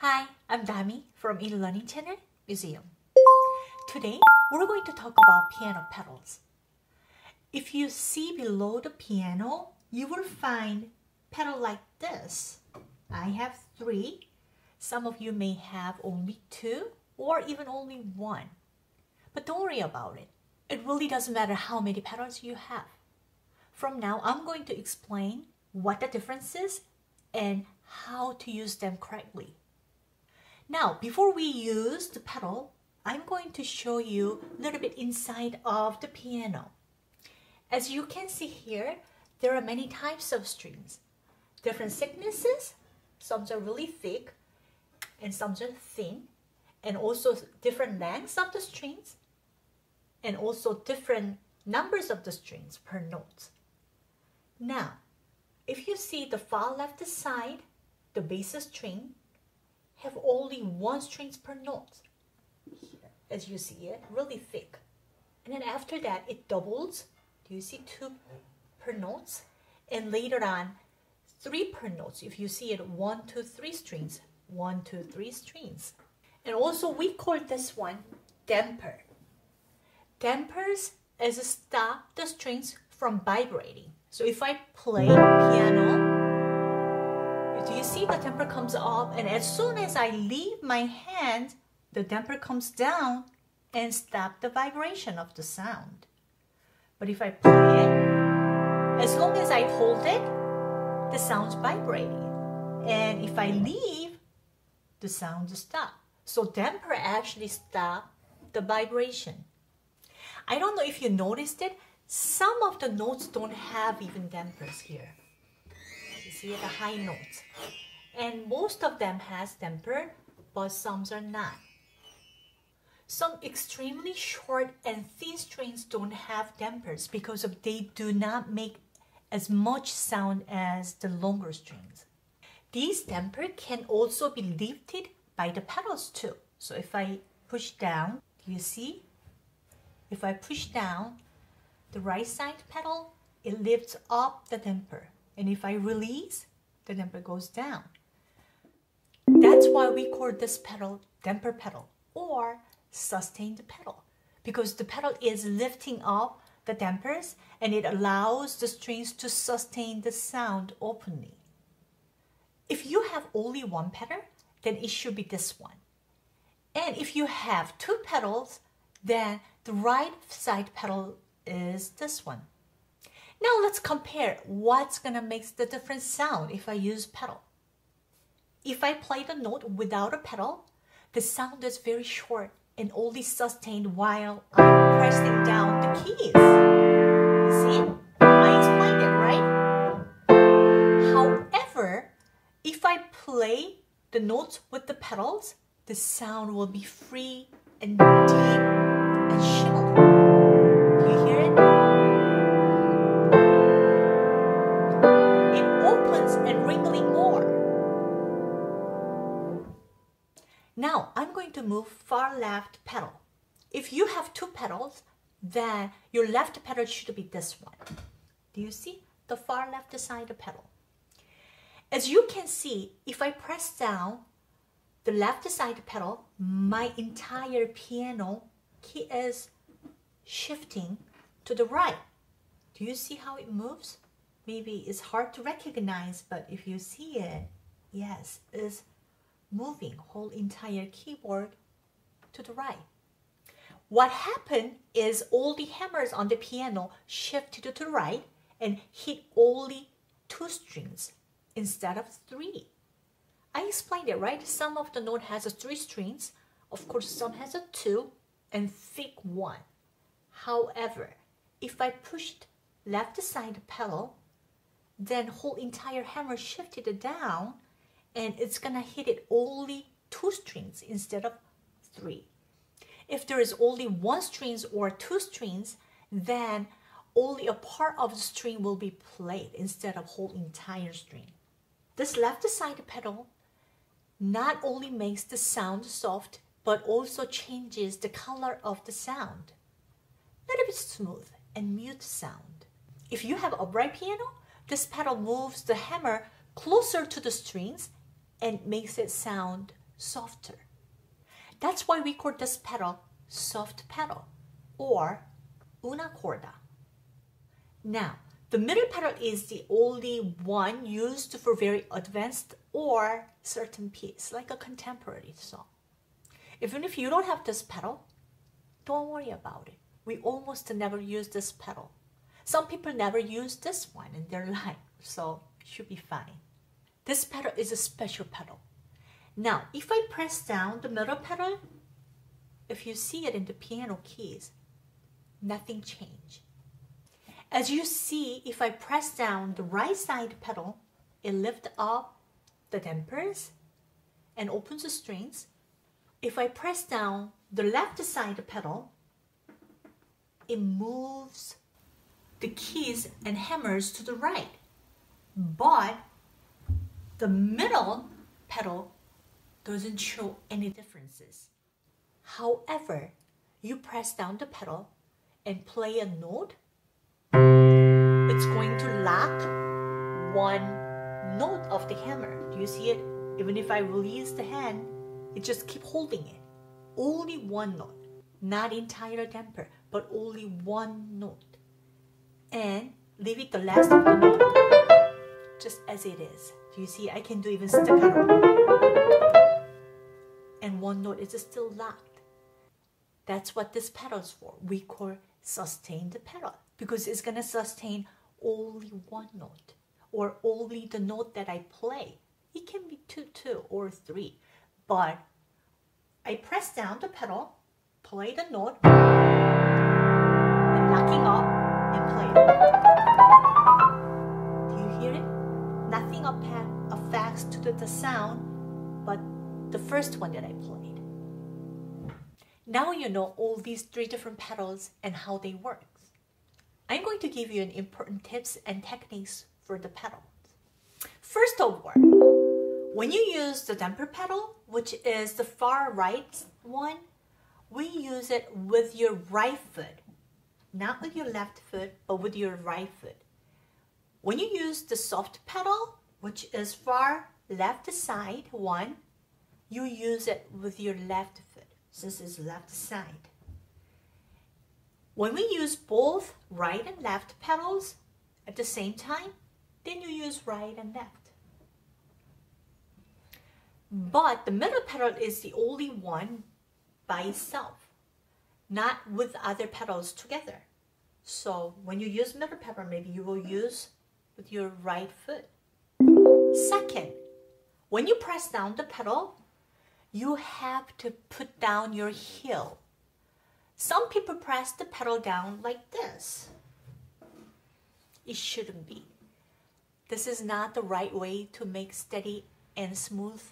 Hi, I'm Dami from eLearning Channel Musium. Today, we're going to talk about piano pedals. If you see below the piano, you will find pedal like this. I have three. Some of you may have only two or even only one. But don't worry about it. It really doesn't matter how many pedals you have. From now, I'm going to explain what the difference is and how to use them correctly. Now, before we use the pedal, I'm going to show you a little bit inside of the piano. As you can see here, there are many types of strings. Different thicknesses, some are really thick and some are thin, and also different lengths of the strings, and also different numbers of the strings per note. Now, if you see the far left side, the bass string have only one strings per note. Here, as you see it, really thick. And then after that, it doubles. Do you see two per notes? And later on, three per notes. If you see it, one, two, three strings. One, two, three strings. And also we call this one damper. Dampers is stop the strings from vibrating. So if I play piano, see the damper comes up and as soon as I leave my hand, the damper comes down and stop the vibration of the sound. But if I play it, as long as I hold it, the sound's vibrating. And if I leave, the sound stops. So damper actually stops the vibration. I don't know if you noticed it, some of the notes don't have even dampers here. You see the high notes. And most of them has damper, but some are not. Some extremely short and thin strings don't have dampers because of they do not make as much sound as the longer strings. These damper can also be lifted by the pedals too. So if I push down, do you see? If I push down the right side pedal, it lifts up the damper. And if I release, the damper goes down. That's why we call this pedal damper pedal or sustained pedal because the pedal is lifting up the dampers and it allows the strings to sustain the sound openly. If you have only one pedal, then it should be this one. And if you have two pedals, then the right side pedal is this one. Now let's compare what's gonna make the different sound if I use pedal. If I play the note without a pedal, the sound is very short and only sustained while I'm pressing down the keys. You see? I explained it, right? However, if I play the notes with the pedals, the sound will be free and deep Now I'm going to move far left pedal. If you have two pedals, then your left pedal should be this one. Do you see the far left side pedal? As you can see, if I press down the left side pedal, my entire piano key is shifting to the right. Do you see how it moves? Maybe it's hard to recognize, but if you see it, yes, it's moving whole entire keyboard to the right. What happened is all the hammers on the piano shifted to the right and hit only two strings instead of three. I explained it, right? Some of the note has a three strings. Of course, some has a two and thick one. However, if I pushed left side pedal, then whole entire hammer shifted down and it's gonna hit it only two strings instead of three. If there is only one strings or two strings, then only a part of the string will be played instead of whole entire string. This left side pedal not only makes the sound soft, but also changes the color of the sound. Little bit smooth and mute sound. If you have upright piano, this pedal moves the hammer closer to the strings and makes it sound softer. That's why we call this pedal soft pedal or una corda. Now, the middle pedal is the only one used for very advanced or certain piece, like a contemporary song. Even if you don't have this pedal, don't worry about it. We almost never use this pedal. Some people never use this one in their life, so it should be fine. This pedal is a special pedal. Now, if I press down the middle pedal, if you see it in the piano keys, nothing changed. As you see, if I press down the right side pedal, it lifts up the dampers and opens the strings. If I press down the left side pedal, it moves the keys and hammers to the right. But the middle pedal doesn't show any differences. However, you press down the pedal and play a note, it's going to lock one note of the hammer. Do you see it? Even if I release the hand, it just keep holding it. Only one note, not entire damper, but only one note. And leave it the last of the note just as it is. Do you see? I can do even staccato. And one note is still locked. That's what this pedal is for. We call sostenuto pedal because it's going to sustain only one note or only the note that I play. It can be two, two or three, but I press down the pedal, play the note, and locking up and play Nothing affects to the, the sound, but the first one that I played. Now you know all these three different pedals and how they work. I'm going to give you an important tips and techniques for the pedals. First of all, when you use the damper pedal, which is the far right one, we use it with your right foot, not with your left foot, but with your right foot. When you use the soft pedal, which is far left side one, you use it with your left foot since it's left side. When we use both right and left pedals at the same time, then you use right and left. But the middle pedal is the only one by itself, not with other pedals together. So when you use middle pedal, maybe you will use with your right foot. Second, when you press down the pedal, you have to put down your heel. Some people press the pedal down like this. It shouldn't be. This is not the right way to make steady and smooth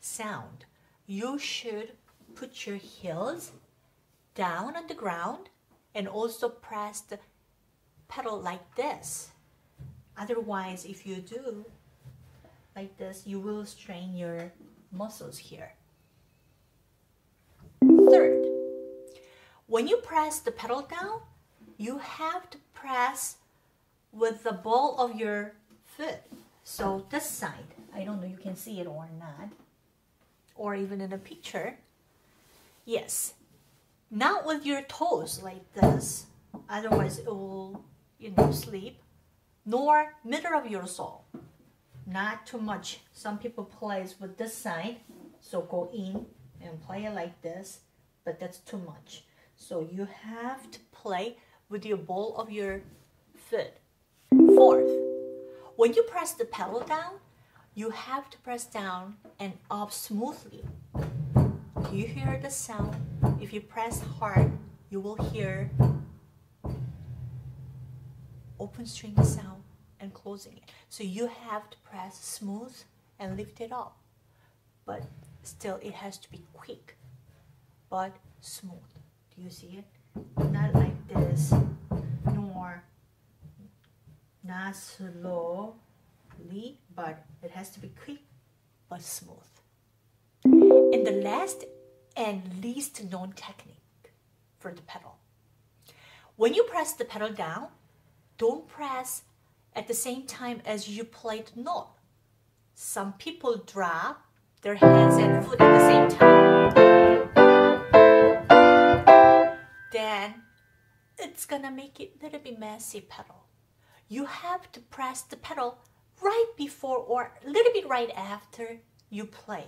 sound. You should put your heels down on the ground and also press the pedal like this. Otherwise, if you do like this, you will strain your muscles here. Third, when you press the pedal down, you have to press with the ball of your foot. So this side, I don't know you can see it or not, or even in a picture. Yes, not with your toes like this, otherwise it will, you know, sleep, nor middle of your sole. Not too much. Some people plays with this side, so go in and play it like this but that's too much. So you have to play with your ball of your foot. Fourth, when you press the pedal down, you have to press down and up smoothly. Do you hear the sound? If you press hard, you will hear open string sound and closing it. So you have to press smooth and lift it up. But still it has to be quick but smooth. Do you see it? Not like this, nor not slowly, but it has to be quick but smooth. And the last and least known technique for the pedal. When you press the pedal down, don't press at the same time as you play the note. Some people drop their hands and foot at the same time, then it's gonna make it a little bit messy pedal. You have to press the pedal right before or a little bit right after you play.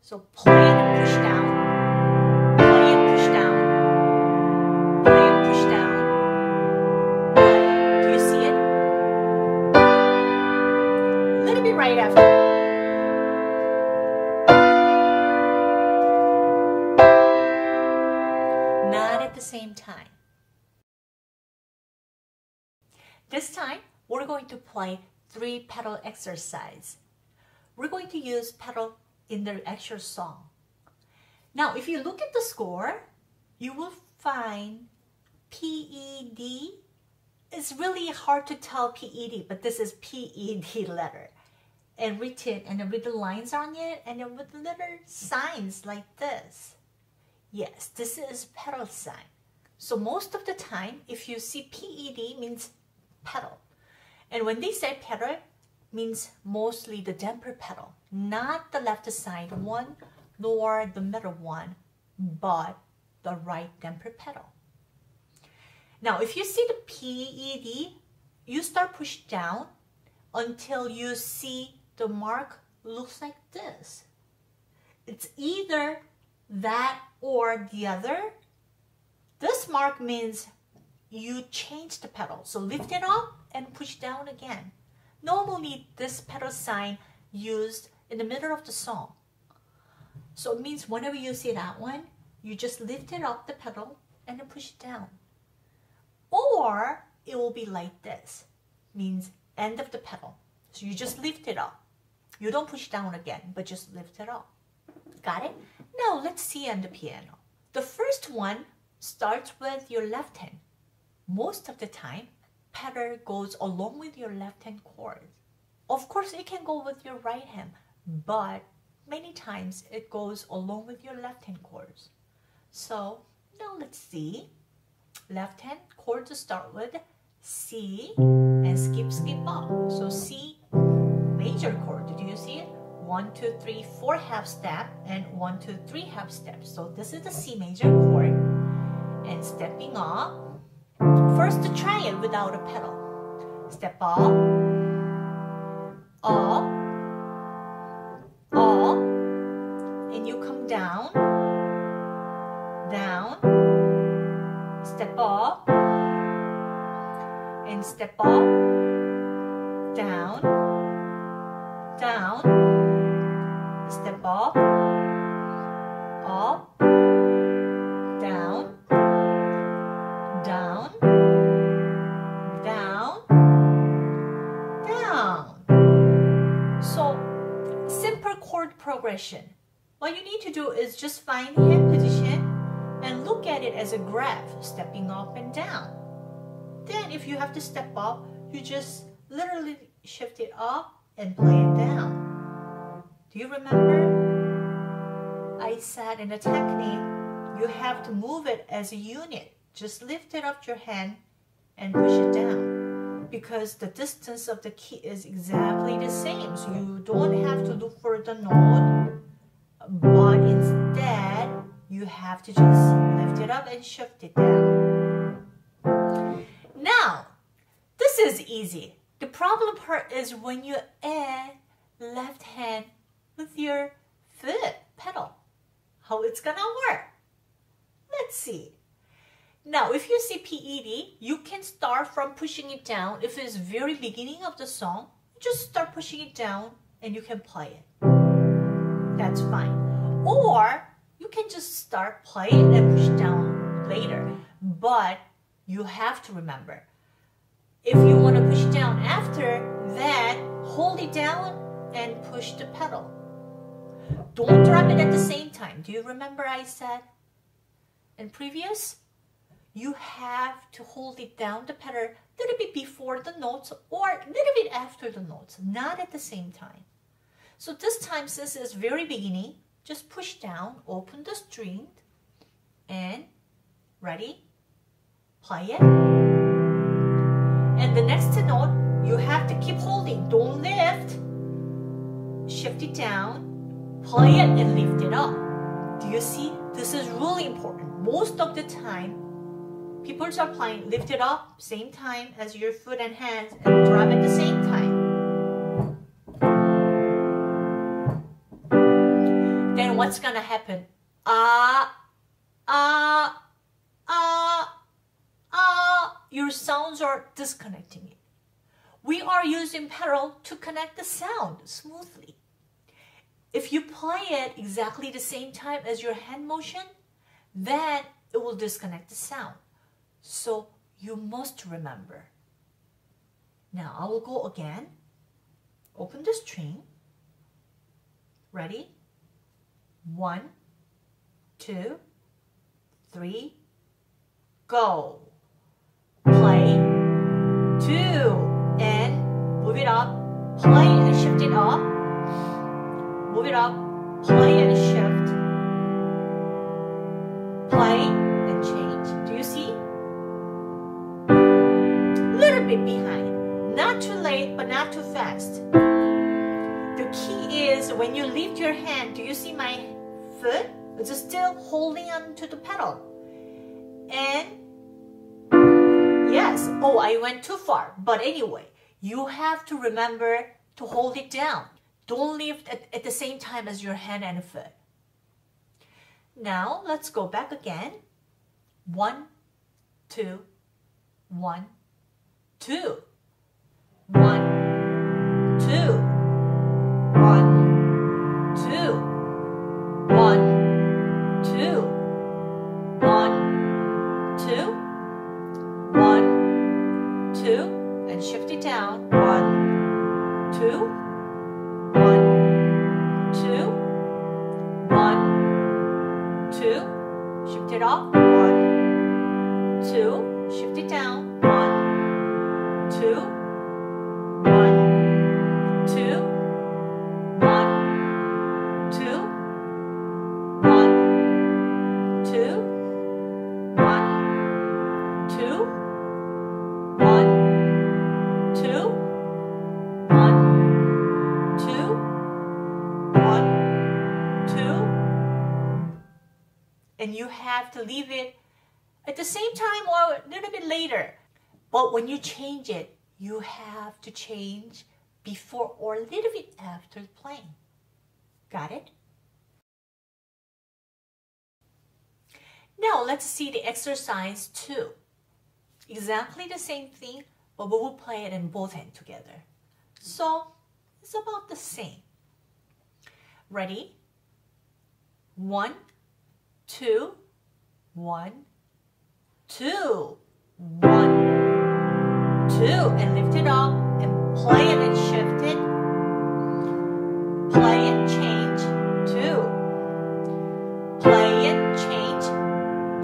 So play and push down, right after. Not at the same time. This time, we're going to play three pedal exercise. We're going to use pedal in the actual song. Now, if you look at the score, you will find PED. It's really hard to tell PED, but this is PED letter. And written, and with the lines on it, and then with little signs like this. Yes, this is pedal sign. So most of the time, if you see PED means pedal. And when they say pedal, means mostly the damper pedal, not the left side one, nor the middle one, but the right damper pedal. Now, if you see the PED, you start push down until you see the mark looks like this. It's either that or the other. This mark means you change the pedal. So lift it up and push down again. Normally this pedal sign used in the middle of the song. So it means whenever you see that one, you just lift it up the pedal and then push it down. Or it will be like this, means end of the pedal. So you just lift it up. You don't push down again, but just lift it up. Got it? Now let's see on the piano. The first one starts with your left hand. Most of the time, pedal goes along with your left hand chord. Of course, it can go with your right hand, but many times it goes along with your left hand chords. So now let's see. Left hand chord to start with C and skip, skip up. So C major chord. One, two, three, four half step and one, two, three half steps. So this is the C major chord. And stepping up. First, try it without a pedal. Step up, up, up, and you come down, down, step up, and step up, down, graph, stepping up and down. Then if you have to step up, you just literally shift it up and play it down. Do you remember? I said in the technique, you have to move it as a unit. Just lift it up your hand and push it down because the distance of the key is exactly the same. So you don't have to look for the note but instead you have to just lift it up and shift it down. Now, this is easy. The problem part is when you add left hand with your foot pedal. How it's gonna work. Let's see. Now, if you see PED, you can start from pushing it down. If it's very beginning of the song, just start pushing it down and you can play it that's fine. Or you can just start playing and push down later. But you have to remember, if you want to push down after, then hold it down and push the pedal. Don't drop it at the same time. Do you remember I said in previous? You have to hold it down the pedal a little bit before the notes or a little bit after the notes, not at the same time. So this time, since it's very beginning, just push down, open the string, and ready? Play it. And the next note, you have to keep holding. Don't lift. Shift it down. play it and lift it up. Do you see? This is really important. Most of the time, people are playing lift it up same time as your foot and hands and drum at the same time. Then what's gonna happen? Ah, ah, ah, ah. Your sounds are disconnecting it. We are using pedal to connect the sound smoothly. If you play it exactly the same time as your hand motion, then it will disconnect the sound. So you must remember. Now I will go again. Open the string. Ready? One, two, three, go. Play, two, and move it up. Play and shift it up move it up, play and shift, play and change. Do you see? Little bit behind. Not too late, but not too fast. The key is when you lift your hand, do you see my foot? It's still holding on to the pedal. And yes, oh, I went too far. But anyway, you have to remember to hold it down. Don't lift at, at the same time as your hand and foot. Now let's go back again. One, two, one, two, one, two, One, two, it up. To leave it at the same time or a little bit later. But when you change it, you have to change before or a little bit after playing. Got it? Now let's see the exercise two. Exactly the same thing, but we will play it in both hands together. So it's about the same. Ready? One, two, one, two, one, two, and lift it up and play it and shift it. Play and change, two. Play and change,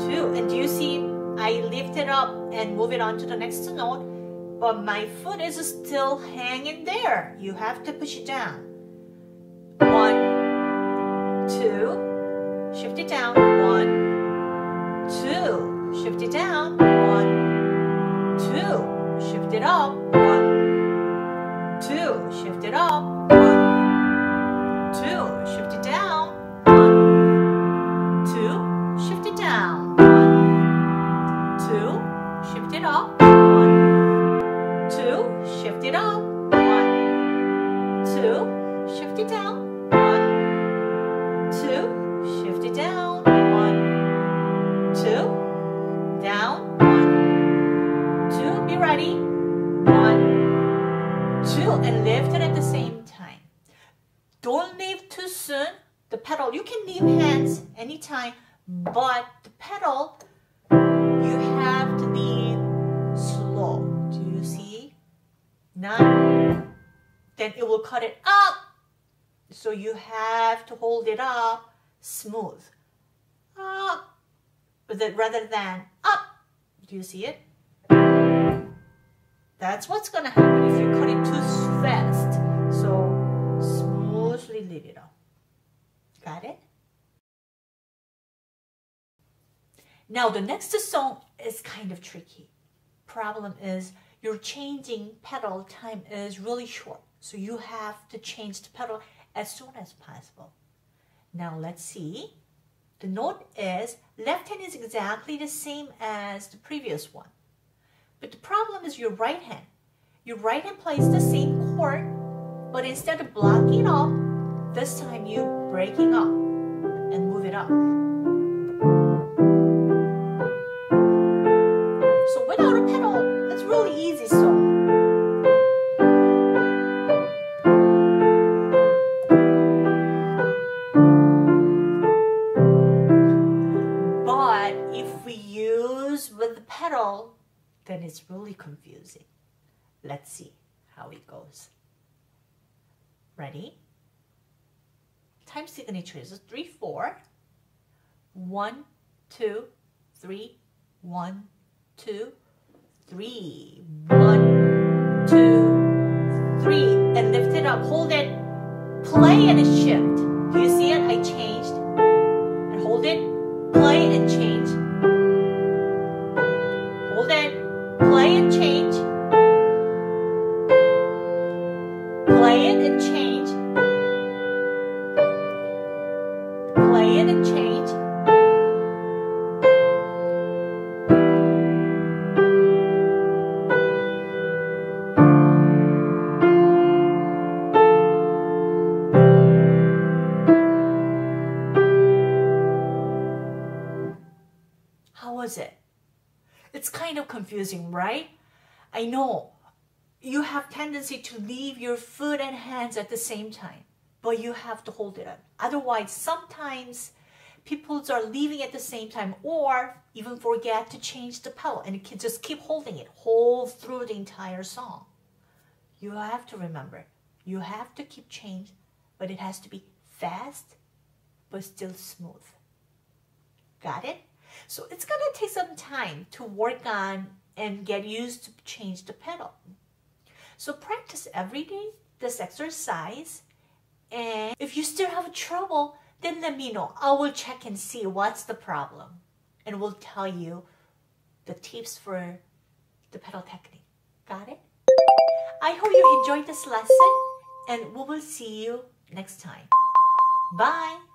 two. And do you see I lift it up and move it on to the next note, but my foot is still hanging there. You have to push it down. One, two, shift it down, one, shift it down, one, two, shift it up, one, two, shift it up, and lift it at the same time. Don't leave too soon. The pedal, you can leave hands anytime, but the pedal, you have to leave slow. Do you see? Nine. Then it will cut it up. So you have to hold it up smooth. Up, rather than up. Do you see it? That's what's going to happen if you cut it too smoothly leave it up. Got it? Now the next song is kind of tricky. Problem is your changing pedal time is really short. So you have to change the pedal as soon as possible. Now let's see. The note is left hand is exactly the same as the previous one. But the problem is your right hand. Your right hand plays the same chord, but instead of blocking off, this time you breaking up and move it up. So without a pedal, it's really easy song. But if we use with the pedal, then it's really confusing. Let's see how it goes. Ready? Time signature is three, four. One, two, three, one, two, three. One, two, three. And lift it up. Hold it. Play and shift. Do you see it? I changed. And hold it. Play and change. Hold it. Play and change. Play it and change. Tendency to leave your foot and hands at the same time, but you have to hold it up. Otherwise, sometimes people are leaving at the same time or even forget to change the pedal and can just keep holding it whole through the entire song. You have to remember, you have to keep change, but it has to be fast but still smooth. Got it? So it's gonna take some time to work on and get used to change the pedal. So practice every day this exercise. And if you still have trouble, then let me know. I will check and see what's the problem. And we'll tell you the tips for the pedal technique. Got it? I hope you enjoyed this lesson and we will see you next time. Bye!